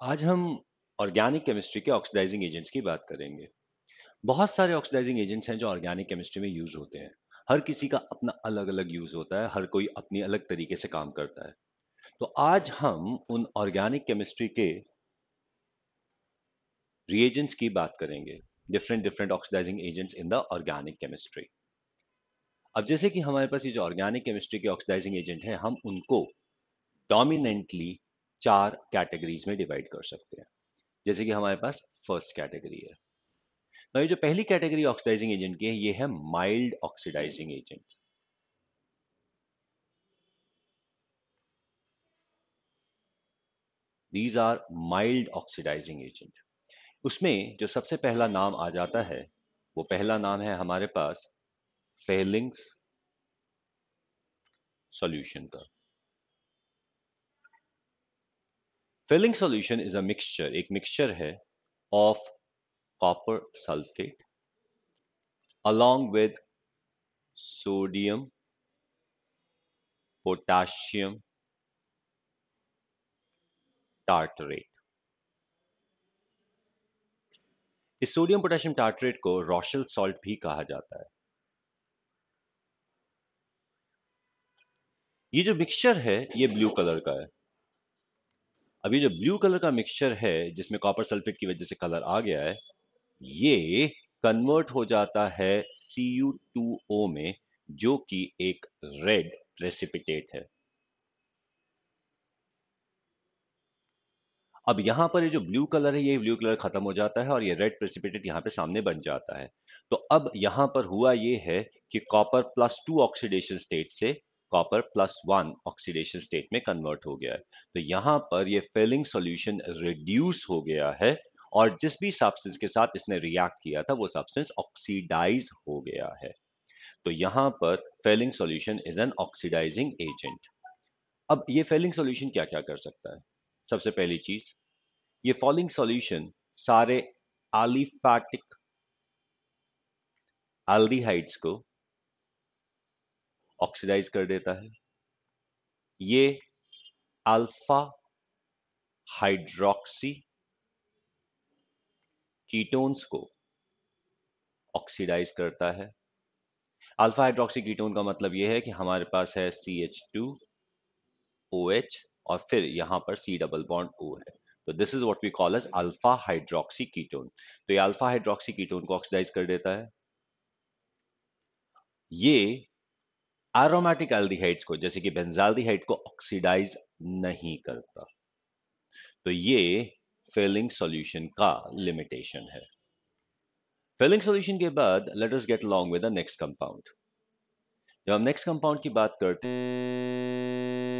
आज हम organic chemistry के ऑक्सीडाइजिंग एजेंट्स की बात करेंगे। बहुत सारे ऑक्सीडाइजिंग एजेंट्स हैं जो ऑर्गेनिक केमिस्ट्री में यूज़ होते हैं। हर किसी का अपना अलग अलग यूज़ होता है, हर कोई अपनी अलग तरीके से काम करता है। तो आज हम उन ऑर्गेनिक केमिस्ट्री के रिएजेंट्स की बात करेंगे। Different different oxidising agents in the organic chemistry अब जैसे कि हमारे पास ये जो ऑर्गेनिक केमिस्ट्री के ऑक्सीडाइजिंग एजेंट हैं, हम उनको डोमिनेंटली चार कैटेगरीज में डिवाइड कर सकते हैं। जैसे कि हमारे पास फ़र्स्ट कैटेगरी है। ये जो पहली कैटेगरी ऑक्सीडाइजिंग एजेंट की है, ये है mild oxidising agent these are mild oxidising agent उसमें जो सबसे पहला नाम आ जाता है, वो पहला नाम है हमारे पास फेलिंग्स सॉल्यूशन का। Fehling solution is a mixture एक मिक्सचर है of copper sulfate along with sodium, potassium tartrate. इस सोडियम पोटेशियम टार्टरेट को रोशल सॉल्ट भी कहा जाता है ये जो मिक्सचर है ये ब्लू कलर का है अभी जो ब्लू कलर का मिक्सचर है, जिसमें कॉपर सल्फेट की वजह से कलर आ गया है, ये कन्वर्ट हो जाता है Cu2O में, जो कि एक रेड प्रेसिपिटेट है। अब यहाँ पर ये जो ब्लू कलर है, ये ब्लू कलर खत्म हो जाता है और ये रेड प्रेसिपिटेट यहाँ पे सामने बन जाता है। तो अब यहाँ पर हुआ ये है कि copper plus two oxidation state से copper plus one oxidation state में कन्वर्ट हो गया है। तो यहाँ पर ये फेलिंग सॉल्यूशन रिड्यूस हो गया है और जिस भी सब्सटेंस के साथ इसने रिएक्ट किया था, वो सब्सटेंस ऑक्सीडाइज हो गया है। तो यहाँ पर Fehling solution is an oxidising agent अब ये फेलिंग सॉल्यूशन क्या क्या कर सकता है? सबसे पहली चीज़, ये फॉलिंग सॉल्यूशन सारे एलिफैटिक एल्डिहाइड्स को ऑक्सीडाइज कर देता है। ये अल्फ़ा हाइड्रोक्सी कीटोन्स को ऑक्सीडाइज करता है। अल्फ़ा हाइड्रोक्सी कीटोन का मतलब यह है कि हमारे पास है C H two O H और फिर यहाँ पर सी डबल बॉन्ड ओ है। तो this is what we call as alpha hydroxy ketone तो ये अल्फ़ा हाइड्रोक्सी कीटोन को ऑक्सीडाइज कर देता है। ये एरोमेटिक एल्डिहाइड्स को, जैसे कि बेंजाल्डिहाइड को ऑक्सीडाइज नहीं करता। तो ये फेलिंग सॉल्यूशन का लिमिटेशन है। फेलिंग सॉल्यूशन के बाद let us get along with the next compound जब हम नेक्स्ट कंपाउंड की बात करते हैं